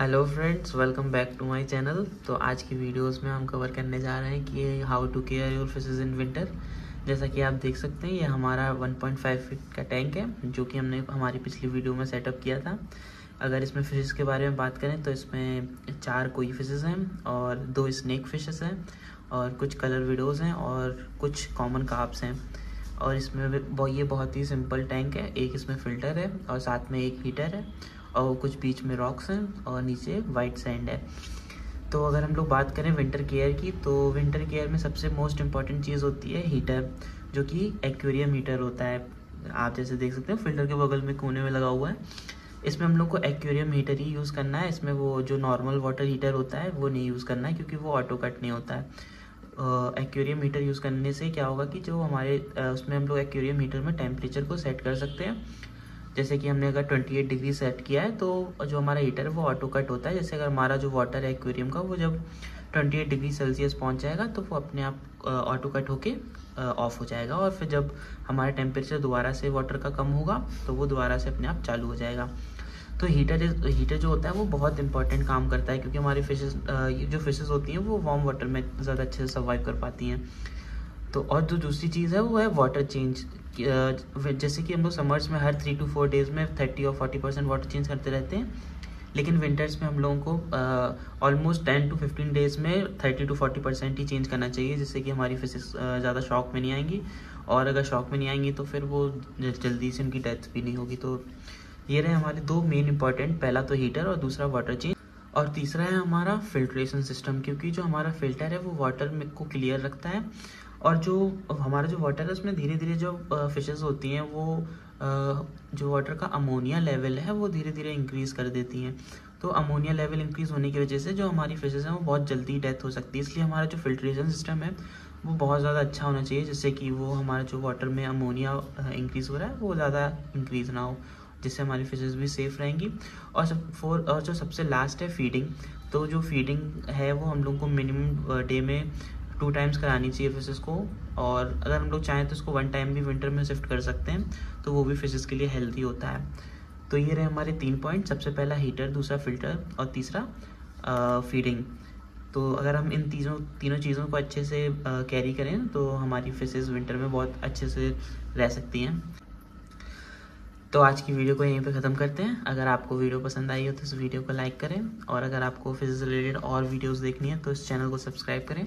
Hello friends welcome back to my channel तो आज की वीडियोस में हम कवर करने जा रहे हैं कि how to care your fishes in winter जैसा कि आप देख सकते हैं, ये हमारा 1.5 फीट का टैंक है, जो कि हमने हमारी पिछली वीडियो में सेटअप किया था। अगर इसमें फिशेस के बारे में बात करें तो इसमें चार कोई फिशेस हैं और दो स्नैक फिशेस हैं और कुछ कलर विडोज़ हैं और कुछ कॉमन काप्स हैं। और इसमें ये बहुत ही सिंपल टैंक है, एक इसमें फ़िल्टर है और साथ में एक हीटर है। और कुछ बीच में रॉक्स हैं और नीचे वाइट सैंड है। तो अगर हम लोग बात करें विंटर केयर की तो विंटर केयर में सबसे मोस्ट इंपॉर्टेंट चीज़ होती है हीटर जो कि एक्वेरियम हीटर होता है। आप जैसे देख सकते हैं फ़िल्टर के बगल में कोने में लगा हुआ है। इसमें हम लोग को एक्वेरियम हीटर ही यूज़ करना है। इसमें वो जो नॉर्मल वाटर हीटर होता है, वो नहीं यूज़ करना है, क्योंकि वो ऑटो कट नहीं होता है। एक्वेरियम हीटर यूज़ करने से क्या होगा कि जो हमारे उसमें हम लोग एक्वेरियम हीटर में टेम्परेचर को सेट कर सकते हैं। जैसे कि हमने अगर 28 डिग्री सेट किया है तो जो हमारा हीटर है, वो ऑटो कट होता है। जैसे अगर हमारा जो वाटर है एक्वेरियम का, वो जब 28 डिग्री सेल्सियस पहुँच जाएगा तो वो अपने आप ऑटो कट होके ऑफ़ हो जाएगा। और फिर जब हमारा टेम्परेचर दोबारा से वाटर का कम होगा तो वो दोबारा से अपने आप चालू हो जाएगा। तो हीटर हीटर जो होता है, वो बहुत इंपॉर्टेंट काम करता है, क्योंकि हमारी फिशेस जो फिशेस होती हैं, वो वार्म वाटर में ज़्यादा अच्छे से सर्वाइव कर पाती हैं। तो और जो दूसरी चीज़ है, वो है वाटर चेंज जैसे कि हम लोग समर्स में हर थ्री टू फोर डेज़ में थर्टी और फोर्टी परसेंट वाटर चेंज करते रहते हैं। लेकिन विंटर्स में हम लोगों को almost ten to fifteen days में थर्टी टू फोर्टी परसेंट ही चेंज करना चाहिए, जिससे कि हमारी फिशेस ज़्यादा शॉक में नहीं आएँगी। और अगर शॉक में नहीं आएँगी तो फिर वो जल्दी से उनकी डेथ भी नहीं होगी। तो ये रहे हमारे दो मेन इंपॉर्टेंट पहला तो हीटर और दूसरा वाटर चेंज और तीसरा है हमारा फिल्ट्रेशन सिस्टम क्योंकि जो हमारा फ़िल्टर है, वो वाटर को क्लियर रखता है। और जो हमारा जो वाटर है, उसमें धीरे धीरे जो फिशेस होती हैं, वो जो वाटर का अमोनिया लेवल है, वो धीरे धीरे इंक्रीज़ कर देती हैं। तो अमोनिया लेवल इंक्रीज़ होने की वजह से जो हमारी फिशेस हैं, वो बहुत जल्दी डेथ हो सकती है। इसलिए हमारा जो फिल्ट्रेशन सिस्टम है, वो बहुत ज़्यादा अच्छा होना चाहिए, जिससे कि वो हमारा जो वाटर में अमोनिया इंक्रीज़ हो रहा है, वो ज़्यादा इंक्रीज़ ना हो, जिससे हमारी फिशेस भी सेफ़ रहेंगी। और सब फोर और जो सबसे लास्ट है फीडिंग तो जो फीडिंग है, वो हम लोग को मिनिमम डे में टू टाइम्स करानी चाहिए फिशेस को, और अगर हम लोग चाहें तो इसको वन टाइम भी विंटर में शिफ्ट कर सकते हैं तो वो भी फिशेस के लिए हेल्दी होता है। तो ये रहे हमारे तीन पॉइंट सबसे पहला हीटर दूसरा फ़िल्टर और तीसरा फीडिंग तो अगर हम इन तीनों तीनों चीज़ों को अच्छे से कैरी करें तो हमारी फिशेस विंटर में बहुत अच्छे से रह सकती हैं। तो आज की वीडियो को यहीं पे ख़त्म करते हैं। अगर आपको वीडियो पसंद आई हो तो इस वीडियो को लाइक करें, और अगर आपको फिजिक्स रिलेटेड और वीडियोस देखनी है तो इस चैनल को सब्सक्राइब करें।